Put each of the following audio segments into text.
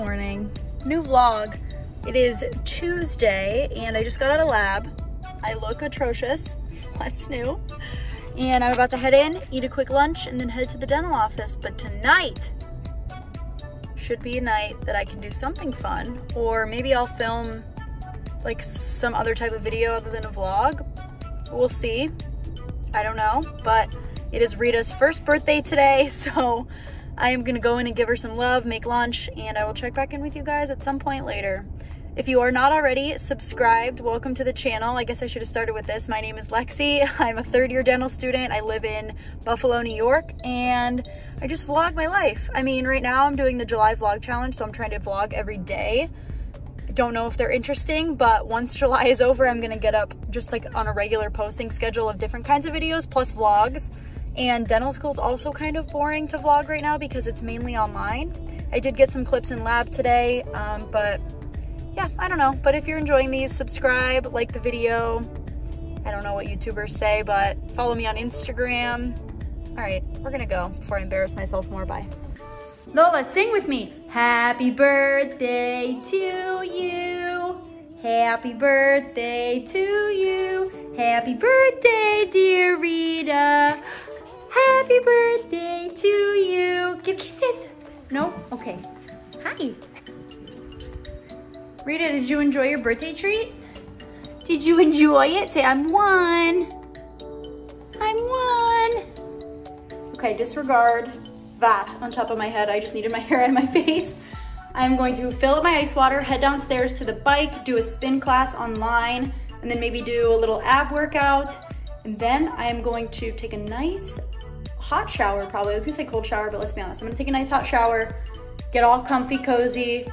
Morning. New vlog. It is Tuesday and I just got out of lab. I look atrocious. What's new? And I'm about to head in, eat a quick lunch, and then head to the dental office. But tonight should be a night that I can do something fun. Or maybe I'll film like some other type of video other than a vlog. We'll see. I don't know. But it is Rita's first birthday today, so I am gonna go in and give her some love, make lunch, and I will check back in with you guys at some point later. If you are not already subscribed, welcome to the channel. I guess I should have started with this. My name is Lexi. I'm a third year dental student. I live in Buffalo, New York, and I just vlog my life. I mean, right now I'm doing the July vlog challenge, so I'm trying to vlog every day. I don't know if they're interesting, but once July is over, I'm gonna get up just like on a regular posting schedule of different kinds of videos plus vlogs. And dental school is also kind of boring to vlog right now because it's mainly online. I did get some clips in lab today, um, but yeah, I don't know. But if you're enjoying these, subscribe, like the video. I don't know what YouTubers say, but follow me on Instagram. All right, we're gonna go before I embarrass myself more. Bye. Lola, sing with me. Happy birthday to you. Happy birthday to you. Happy birthday, dear Rita. Happy birthday to you. Give kisses. No? Okay. Hi. Rita, did you enjoy your birthday treat? Did you enjoy it? Say, I'm one. I'm one. Okay, disregard that on top of my head. I just needed my hair of my face. I'm going to fill up my ice water, head downstairs to the bike, do a spin class online, and then maybe do a little ab workout. And then I'm going to take a nice hot shower probably. I was gonna say cold shower, but let's be honest. I'm gonna take a nice hot shower, get all comfy, cozy,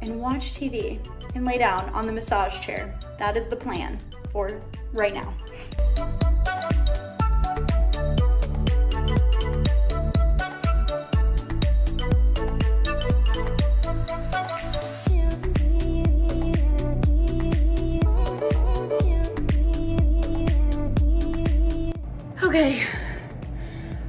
and watch TV and lay down on the massage chair. That is the plan for right now.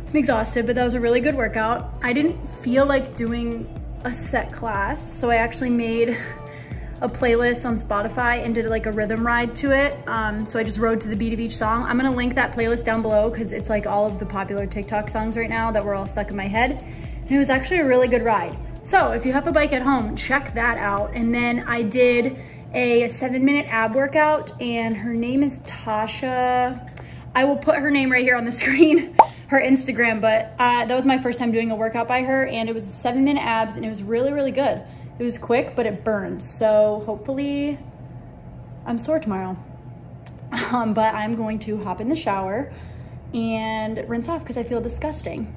I'm exhausted, but that was a really good workout. I didn't feel like doing a set class, so I actually made a playlist on Spotify and did like a rhythm ride to it. Um, so I just rode to the beat of each song. I'm gonna link that playlist down below because it's like all of the popular TikTok songs right now that were all stuck in my head. And it was actually a really good ride. So if you have a bike at home, check that out. And then I did a seven minute ab workout and her name is Tasha. I will put her name right here on the screen her Instagram, but uh, that was my first time doing a workout by her and it was seven minute abs and it was really, really good. It was quick, but it burned. So hopefully I'm sore tomorrow. Um, but I'm going to hop in the shower and rinse off because I feel disgusting.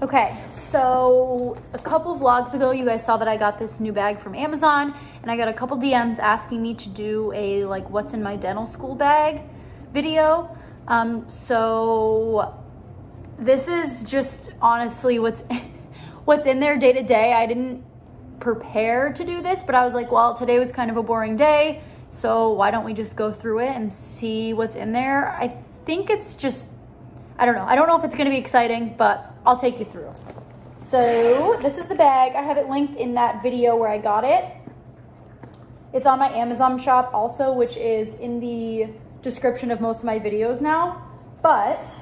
Okay, so a couple vlogs ago, you guys saw that I got this new bag from Amazon and I got a couple DMs asking me to do a like what's in my dental school bag video. Um, so this is just honestly what's what's in there day to day. I didn't prepare to do this, but I was like, well, today was kind of a boring day, so why don't we just go through it and see what's in there? I think it's just, I don't know. I don't know if it's gonna be exciting, but I'll take you through. So this is the bag. I have it linked in that video where I got it. It's on my Amazon shop also, which is in the description of most of my videos now. But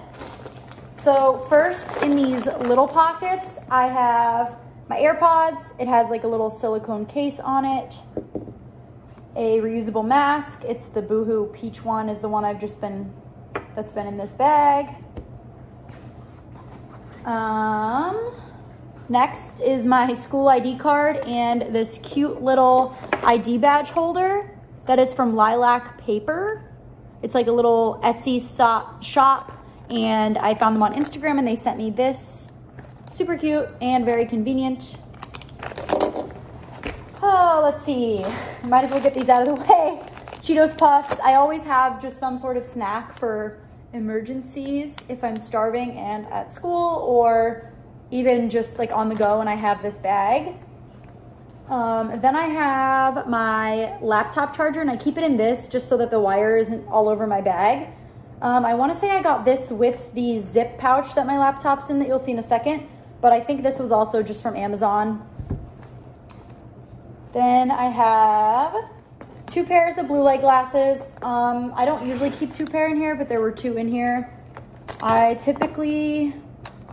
so first in these little pockets, I have my AirPods. It has like a little silicone case on it. A reusable mask. It's the Boohoo Peach one is the one I've just been, that's been in this bag. Um, next is my school ID card and this cute little ID badge holder that is from Lilac Paper. It's like a little Etsy shop and I found them on Instagram and they sent me this. Super cute and very convenient. Oh, let's see. Might as well get these out of the way. Cheetos Puffs. I always have just some sort of snack for emergencies if I'm starving and at school or even just like on the go and I have this bag. Um, then I have my laptop charger and I keep it in this just so that the wire isn't all over my bag. Um, I wanna say I got this with the zip pouch that my laptop's in that you'll see in a second, but I think this was also just from Amazon. Then I have two pairs of blue light glasses. Um, I don't usually keep two pair in here, but there were two in here. I typically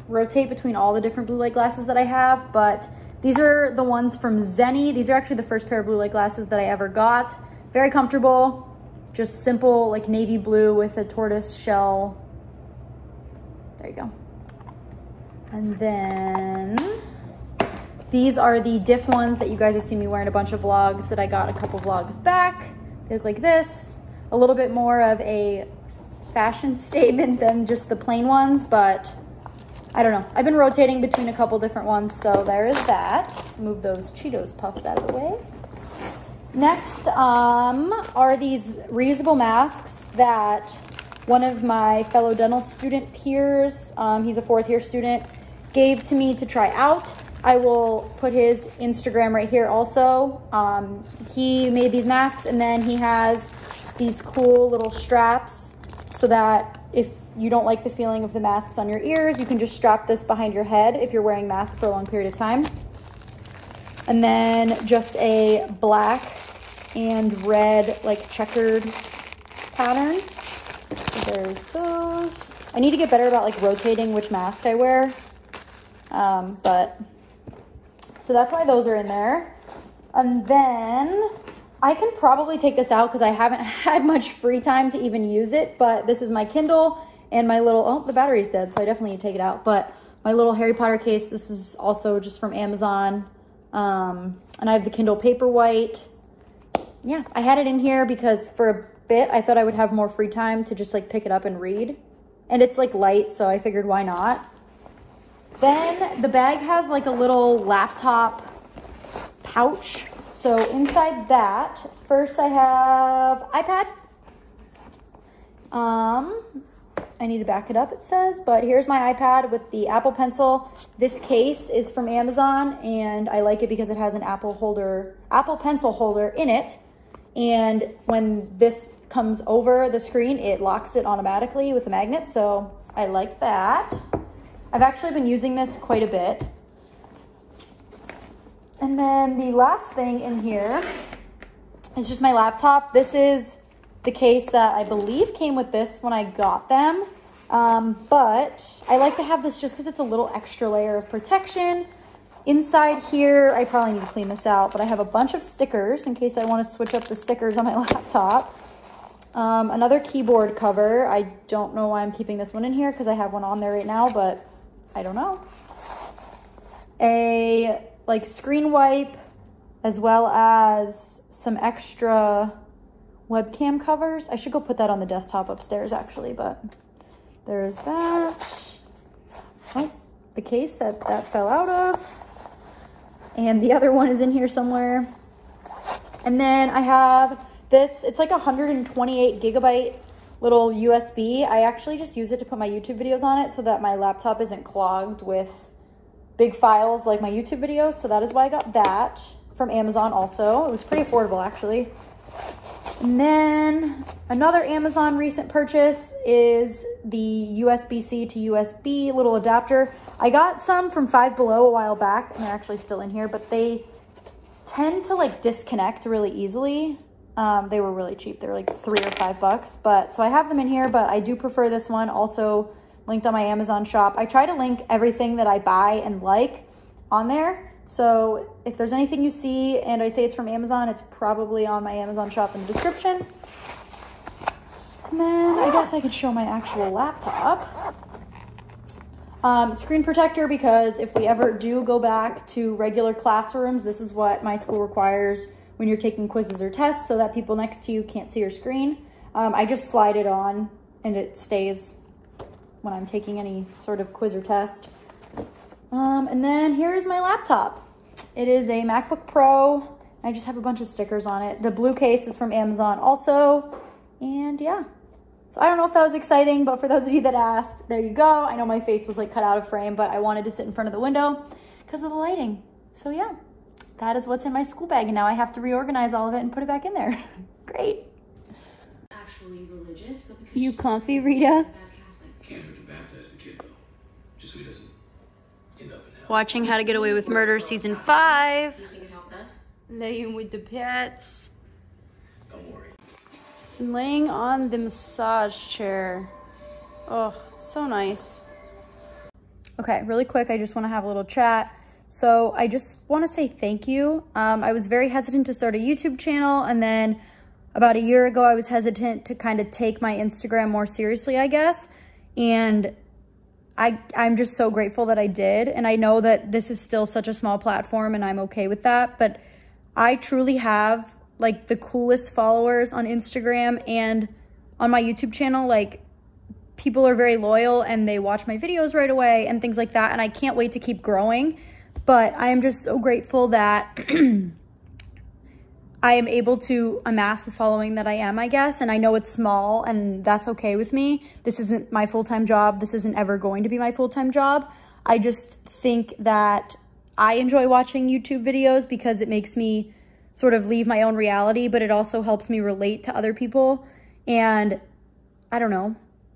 rotate between all the different blue light glasses that I have, but these are the ones from Zenni. These are actually the first pair of blue light glasses that I ever got. Very comfortable, just simple like navy blue with a tortoise shell. There you go. And then these are the diff ones that you guys have seen me wearing a bunch of vlogs that I got a couple vlogs back. They look like this. A little bit more of a fashion statement than just the plain ones, but I don't know. I've been rotating between a couple different ones, so there is that. Move those Cheetos puffs out of the way. Next um, are these reusable masks that one of my fellow dental student peers, um, he's a fourth year student, gave to me to try out. I will put his Instagram right here also. Um, he made these masks and then he has these cool little straps so that if you don't like the feeling of the masks on your ears, you can just strap this behind your head if you're wearing masks for a long period of time. And then just a black and red like checkered pattern. So there's those. I need to get better about like rotating which mask I wear. Um, but, so that's why those are in there. And then I can probably take this out because I haven't had much free time to even use it, but this is my Kindle and my little, oh, the battery's dead, so I definitely need to take it out. But my little Harry Potter case, this is also just from Amazon. Um, and I have the Kindle Paperwhite. Yeah, I had it in here because for a bit, I thought I would have more free time to just like pick it up and read. And it's like light, so I figured why not. Then the bag has like a little laptop pouch. So inside that, first I have iPad. Um, I need to back it up, it says, but here's my iPad with the Apple Pencil. This case is from Amazon, and I like it because it has an Apple holder, Apple Pencil holder in it. And when this comes over the screen, it locks it automatically with a magnet, so I like that. I've actually been using this quite a bit. And then the last thing in here is just my laptop. This is the case that I believe came with this when I got them. Um, but I like to have this just because it's a little extra layer of protection. Inside here, I probably need to clean this out, but I have a bunch of stickers in case I want to switch up the stickers on my laptop. Um, another keyboard cover. I don't know why I'm keeping this one in here because I have one on there right now, but I don't know. A like screen wipe as well as some extra webcam covers. I should go put that on the desktop upstairs actually, but there's that. Oh, the case that that fell out of. And the other one is in here somewhere. And then I have this, it's like 128 gigabyte little USB. I actually just use it to put my YouTube videos on it so that my laptop isn't clogged with big files like my YouTube videos. So that is why I got that from Amazon also. It was pretty affordable actually. And then another Amazon recent purchase is the USB-C to USB little adapter. I got some from Five Below a while back and they're actually still in here, but they tend to like disconnect really easily. Um, they were really cheap. They were like three or five bucks, but so I have them in here, but I do prefer this one also linked on my Amazon shop. I try to link everything that I buy and like on there. So if there's anything you see and I say it's from Amazon, it's probably on my Amazon shop in the description. And then I guess I could show my actual laptop. Um, screen protector because if we ever do go back to regular classrooms, this is what my school requires when you're taking quizzes or tests so that people next to you can't see your screen. Um, I just slide it on and it stays when I'm taking any sort of quiz or test. Um, and then here is my laptop. It is a MacBook Pro. I just have a bunch of stickers on it. The blue case is from Amazon also. And yeah. So I don't know if that was exciting, but for those of you that asked, there you go. I know my face was like cut out of frame, but I wanted to sit in front of the window because of the lighting. So yeah, that is what's in my school bag. And now I have to reorganize all of it and put it back in there. Great. Actually religious, but because you comfy, Rita? Can't hurt to baptize the kid though, just so he doesn't end up in hell. Watching How to Get Away with Murder season five. Do you think it helped us? laying with the pets. Don't worry. laying on the massage chair. Oh, so nice. Okay, really quick, I just want to have a little chat. So I just want to say thank you. Um, I was very hesitant to start a YouTube channel, and then about a year ago, I was hesitant to kind of take my Instagram more seriously, I guess. And I, I'm just so grateful that I did. And I know that this is still such a small platform, and I'm okay with that. But I truly have like the coolest followers on Instagram and on my YouTube channel. Like, people are very loyal and they watch my videos right away and things like that. And I can't wait to keep growing. But I am just so grateful that I am able to amass the following that I am, I guess. And I know it's small and that's okay with me. This isn't my full-time job. This isn't ever going to be my full-time job. I just think that I enjoy watching YouTube videos because it makes me sort of leave my own reality, but it also helps me relate to other people. And I don't know,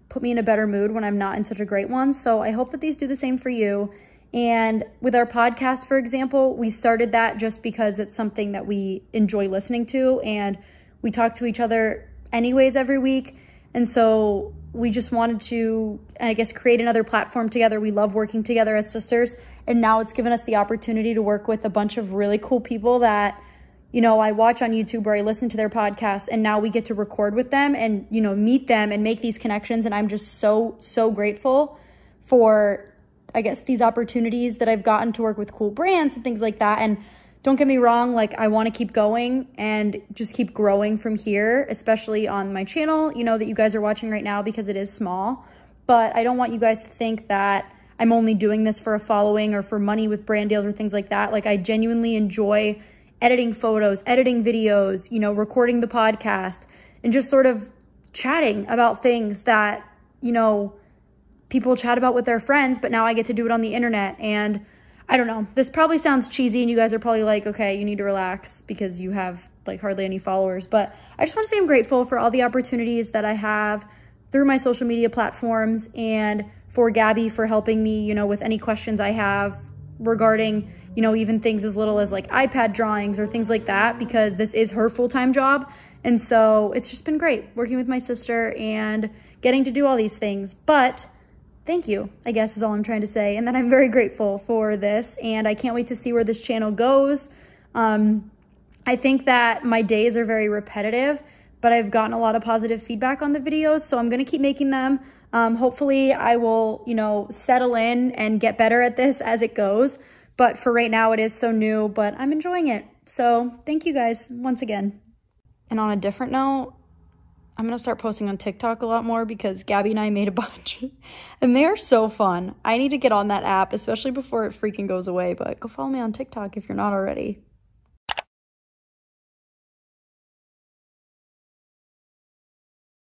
put me in a better mood when I'm not in such a great one. So I hope that these do the same for you. And with our podcast, for example, we started that just because it's something that we enjoy listening to and we talk to each other anyways every week. And so we just wanted to, and I guess, create another platform together. We love working together as sisters. And now it's given us the opportunity to work with a bunch of really cool people that, you know, I watch on YouTube or I listen to their podcasts and now we get to record with them and, you know, meet them and make these connections. And I'm just so, so grateful for I guess, these opportunities that I've gotten to work with cool brands and things like that. And don't get me wrong, like I want to keep going and just keep growing from here, especially on my channel, you know, that you guys are watching right now because it is small. But I don't want you guys to think that I'm only doing this for a following or for money with brand deals or things like that. Like I genuinely enjoy editing photos, editing videos, you know, recording the podcast and just sort of chatting about things that, you know, people chat about with their friends, but now I get to do it on the internet. And I don't know, this probably sounds cheesy and you guys are probably like, okay, you need to relax because you have like hardly any followers. But I just want to say I'm grateful for all the opportunities that I have through my social media platforms and for Gabby for helping me, you know, with any questions I have regarding, you know, even things as little as like iPad drawings or things like that, because this is her full-time job. And so it's just been great working with my sister and getting to do all these things. But thank you, I guess is all I'm trying to say. And that I'm very grateful for this and I can't wait to see where this channel goes. Um, I think that my days are very repetitive, but I've gotten a lot of positive feedback on the videos, so I'm gonna keep making them. Um, hopefully I will, you know, settle in and get better at this as it goes. But for right now, it is so new, but I'm enjoying it. So thank you guys once again. And on a different note, I'm going to start posting on TikTok a lot more because Gabby and I made a bunch and they are so fun. I need to get on that app, especially before it freaking goes away, but go follow me on TikTok if you're not already.